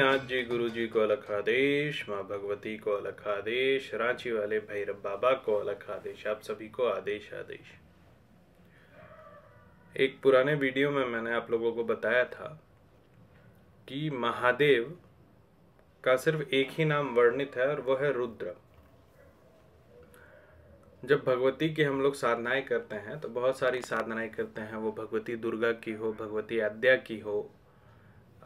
श्रीनाथ जी गुरु जी को अलग आदेश माँ भगवती को अलग आदेश रांची वाले भैरव बाबा को अलग आदेश आप सभी को आदेश आदेश। एक पुराने वीडियो में मैंने आप लोगों को बताया था कि महादेव का सिर्फ़ एक ही नाम वर्णित है और वो है रुद्र। जब भगवती की हम लोग साधनाएँ करते हैं तो बहुत सारी साधनाएँ करते हैं, वो भगवती दुर्गा की हो, भगवती आद्या की हो,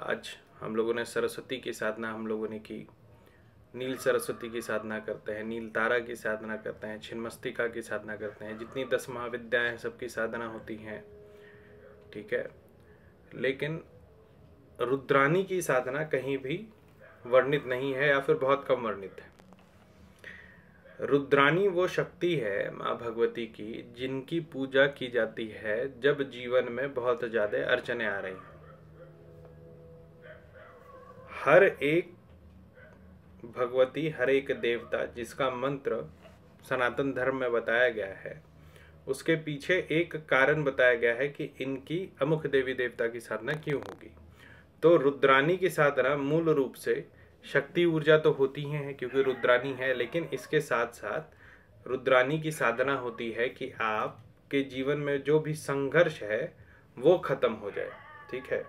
आज हम लोगों ने सरस्वती की साधना हम लोगों ने की। नील सरस्वती की साधना करते हैं, नील तारा की साधना करते हैं छिन्मस्तिका की साधना करते हैं। जितनी दस महाविद्याएँ हैं, सबकी साधना होती हैं, ठीक है? लेकिन रुद्रानी की साधना कहीं भी वर्णित नहीं है या फिर बहुत कम वर्णित है। रुद्रानी वो शक्ति है माँ भगवती की, जिनकी पूजा की जाती है जब जीवन में बहुत ज़्यादा अड़चने आ रही हैं। हर एक भगवती, हर एक देवता, जिसका मंत्र सनातन धर्म में बताया गया है, उसके पीछे एक कारण बताया गया है कि इनकी अमुख देवी देवता की साधना क्यों होगी। तो रुद्रानी की साधना मूल रूप से शक्ति ऊर्जा तो होती ही है, क्योंकि रुद्रानी है, लेकिन इसके साथ साथ रुद्रानी की साधना होती है कि आपके जीवन में जो भी संघर्ष है, वो खत्म हो जाए, ठीक है?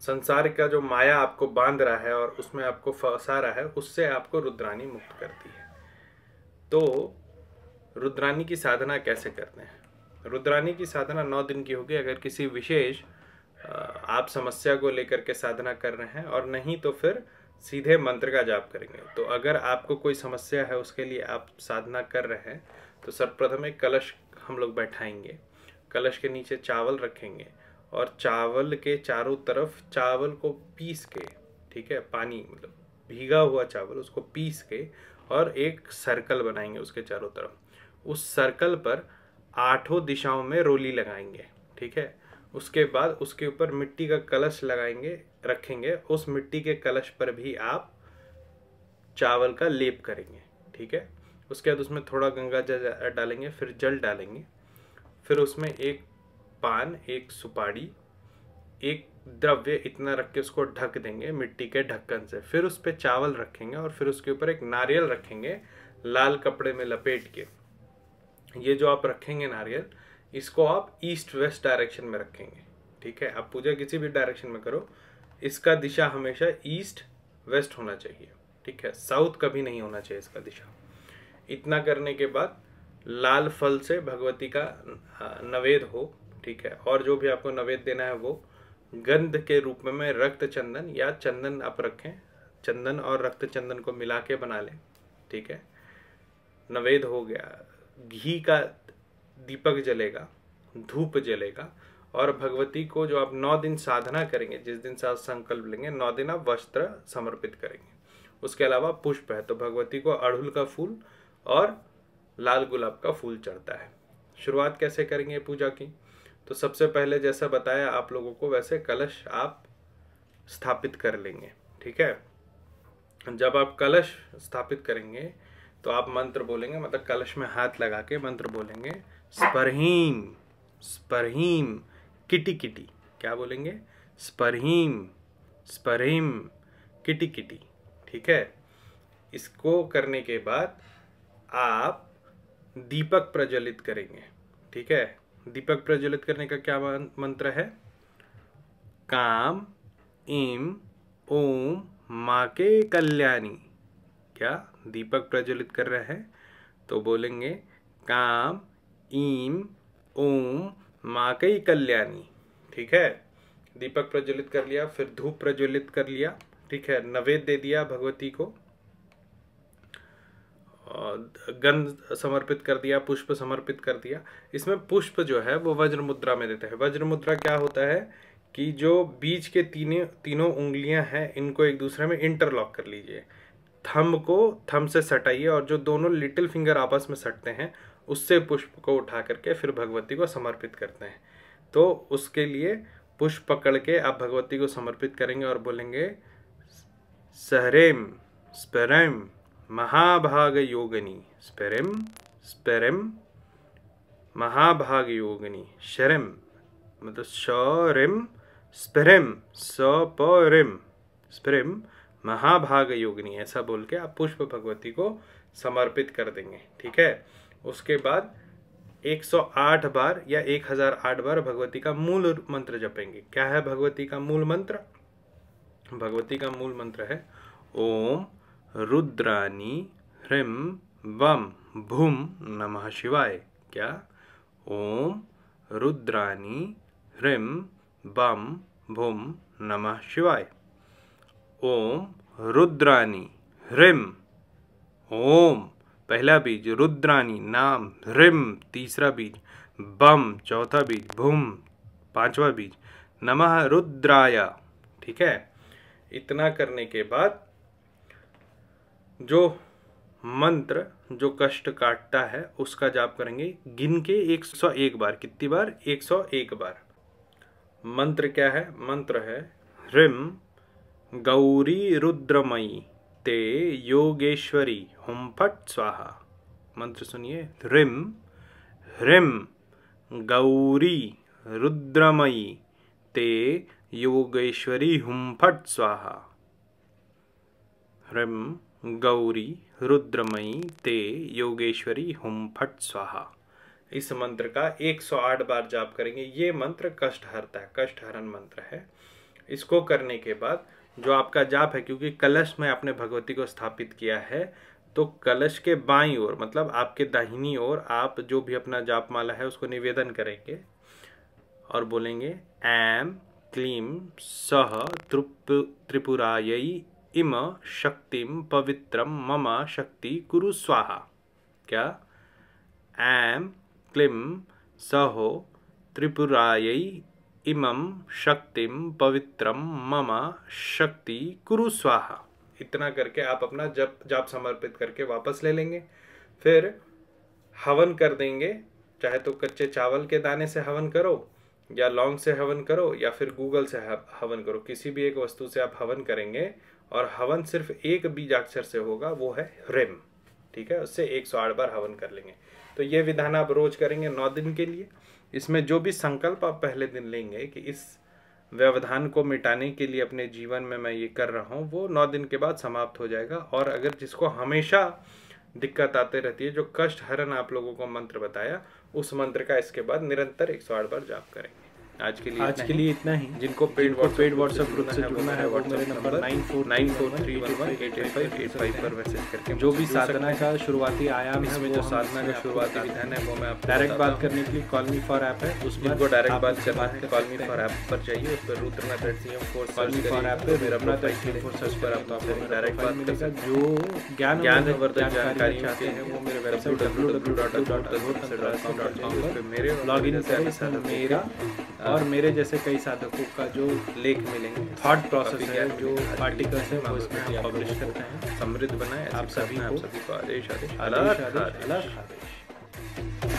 संसार का जो माया आपको बाँध रहा है और उसमें आपको फंसा रहा है, उससे आपको रुद्रानी मुक्त करती है। तो रुद्रानी की साधना कैसे करते हैं? रुद्रानी की साधना नौ दिन की होगी। अगर किसी विशेष आप समस्या को लेकर के साधना कर रहे हैं और नहीं तो फिर सीधे मंत्र का जाप करेंगे। तो अगर आपको कोई समस्या है, उसके लिए आप साधना कर रहे हैं तो सर्वप्रथम एक कलश हम लोग बैठाएँगे। कलश के नीचे चावल रखेंगे। और चावल के चारों तरफ़ चावल को पीस के, ठीक है, पानी मतलब भीगा हुआ चावल, उसको पीस के और एक सर्कल बनाएँगे उसके चारों तरफ़। उस सर्कल पर आठों दिशाओं में रोली लगाएँगे, ठीक है? उसके बाद उसके ऊपर मिट्टी का कलश लगाएँगे, रखेंगे। उस मिट्टी के कलश पर भी आप चावल का लेप करेंगे, ठीक है? उसके बाद उसमें थोड़ा गंगा जल डालेंगे, फिर जल डालेंगे। फिर उसमें एक पान, एक सुपारी, एक द्रव्य इतना रख के उसको ढक देंगे, मिट्टी के ढक्कन से। फिर उस पर चावल रखेंगे और फिर उसके ऊपर एक नारियल रखेंगे लाल कपड़े में लपेट के। ये जो आप रखेंगे नारियल, इसको आप ईस्ट वेस्ट डायरेक्शन में रखेंगे, ठीक है? आप पूजा किसी भी डायरेक्शन में करो, इसका दिशा हमेशा ईस्ट वेस्ट होना चाहिए, ठीक है? साउथ कभी नहीं होना चाहिए इसका दिशा। इतना करने के बाद लाल फल से भगवती का नवेद हो ठीक है? और जो भी आपको नवेद देना है वो गंध के रूप में, मैं रक्त चंदन या चंदन आप रखें, चंदन और रक्त चंदन को मिला के बना लें, ठीक है? नवेद हो गया। घी का दीपक जलेगा, धूप जलेगा, और भगवती को जो आप नौ दिन साधना करेंगे, जिस दिन से आप संकल्प लेंगे, नौ दिन आप वस्त्र समर्पित करेंगे। उसके अलावा पुष्प है तो भगवती को अड़हुल का फूल और लाल गुलाब का फूल चढ़ता है। शुरुआत कैसे करेंगे पूजा की? तो सबसे पहले जैसा बताया आप लोगों को, वैसे कलश आप स्थापित कर लेंगे, ठीक है? जब आप कलश स्थापित करेंगे तो आप मंत्र बोलेंगे मतलब कलश में हाथ लगा के मंत्र बोलेंगे, स्परहीम स्परहीम किटी किटी क्या बोलेंगे? स्परहीम स्परहीम किटी किटी ठीक है? इसको करने के बाद आप दीपक प्रज्वलित करेंगे, ठीक है? दीपक प्रज्वलित करने का क्या मंत्र है? काम, इम, ओम, माँ के कल्याणी। क्या दीपक प्रज्वलित कर रहे हैं? तो बोलेंगे, काम ईम ओम, माँ के कल्याणी। ठीक है? दीपक प्रज्वलित कर लिया, फिर धूप प्रज्वलित कर लिया। ठीक है? नवेद दे दिया भगवती को। गंध समर्पित कर दिया, पुष्प समर्पित कर दिया। इसमें पुष्प जो है, वो वज्र मुद्रा में देते हैं। वज्र मुद्रा क्या होता है कि जो बीच के तीनों तीनों उंगलियाँ हैं, इनको एक दूसरे में इंटरलॉक कर लीजिए। थम को थम से सटाइए और जो दोनों लिटिल फिंगर आपस में सटते हैं, उससे पुष्प को उठा करके फिर भगवती को समर्पित करते हैं। तो उसके लिए पुष्प पकड़ के आप भगवती को समर्पित करेंगे और बोलेंगे, सहरेम, स्पेरेम महाभाग योगनी स्पेरेम स्पेरेम महाभाग योगनी शरम मतलब शरिम, स्प्रिम, सपरिम, स्प्रिम महाभाग योगिनी ऐसा बोल के आप पुष्प भगवती को समर्पित कर देंगे, ठीक है? उसके बाद 108 बार या 1008 बार भगवती का मूल मंत्र जपेंगे। क्या है भगवती का मूल मंत्र? भगवती का मूल मंत्र है, ओम रुद्रानी ह्रीम वम भूम नमः शिवाय। क्या? ओम रुद्रानी ह्रीम बम भूम नमः शिवाय। ओम रुद्रानी ह्रीम ओम, पहला बीज रुद्रानी नाम ह्रीम तीसरा बीज बम चौथा बीज भूम पांचवा बीज नमः रुद्राया। ठीक है? इतना करने के बाद जो मंत्र, जो कष्ट काटता है, उसका जाप करेंगे। गिन के 101 बार। कितनी बार? 101 बार। मंत्र क्या है? मंत्र है ह्रिम गौरी रुद्रमयी, ते योगेश्वरी हुम फट स्वाहा। मंत्र सुनिए। ह्रिम ह्रिम गौरी रुद्रमयी, ते योगेश्वरी हुम फट स्वाहा। ह्रम गौरी, रुद्रमयी, ते, योगेश्वरी हुम फट स्वाहा। इस मंत्र का 108 बार जाप करेंगे। ये मंत्र कष्ट हरता है, कष्ट हरण मंत्र है। इसको करने के बाद जो आपका जाप है, क्योंकि कलश में आपने भगवती को स्थापित किया है तो कलश के बाई ओर मतलब आपके दाहिनी ओर, आप जो भी अपना जाप माला है, उसको निवेदन करेंगे और बोलेंगे एम क्लीम सह त्रिपुरायै इम शक्तिं पवित्रं मम शक्ति कुरु स्वाहा। क्या? ऐम क्लीं, सहो, त्रिपुरायै इमं शक्तिं पवित्रं मम शक्ति कुरु स्वाहा। इतना करके आप अपना जप, जाप समर्पित करके वापस ले लेंगे। फिर हवन कर देंगे। चाहे तो कच्चे चावल के दाने से हवन करो, या लौंग से हवन करो, या फिर गूगल से हवन करो। किसी भी एक वस्तु से आप हवन करेंगे और हवन सिर्फ़ एक बीजाक्षर से होगा, वो है ह्रिम ठीक है? उससे एक सौ आठ बार हवन कर लेंगे। तो ये विधान आप रोज करेंगे नौ दिन के लिए। इसमें जो भी संकल्प आप पहले दिन लेंगे कि इस व्यवधान को मिटाने के लिए अपने जीवन में मैं ये कर रहा हूँ, वो नौ दिन के बाद समाप्त हो जाएगा। और अगर जिसको हमेशा दिक्कत आते रहती है, जो कष्ट हरण आप लोगों को मंत्र बताया, उस मंत्र का इसके बाद निरंतर एक सौ आठ बार जाप करेंगे। आज के लिए आज के लिए इतना ही जिनको पेड पेड व्हाट्सएप ग्रुप से जुड़ना है वो मेरे number nine four nine four three one one eight eight five eight five पर मैसेज करके जो भी साधना का शुरुआती आयाम है इसमें जो साधना का शुरुआती विधान है वो मैं आपको डायरेक्ट बात करने के लिए कॉल मी फॉर ऐप है उस जिनको डायरेक्ट बात करना है कॉल मी फॉर ऐप पर चाहिए उस पर Rudranath at C M four call me for app पे मेरा अपना प्रोफ़ाइल फोर सर्च पर आपको आपको डायरेक्ट बात कर सकते जो ज्ञान ज्ञानवर्धक जानकारी चाहते हैं वो मेरे वेबसाइट वेबसाइट www.com पर लॉग इन मेरा और मेरे जैसे कई साधकों का जो लेख मिलेंगे थॉट प्रोसेस है जो आर्टिकल्स है वो इसमें हम पब्लिश करते हैं। समृद्ध बनाए आप सभी आप सभी को आदेश आदेश आदेश आदेश आदेश।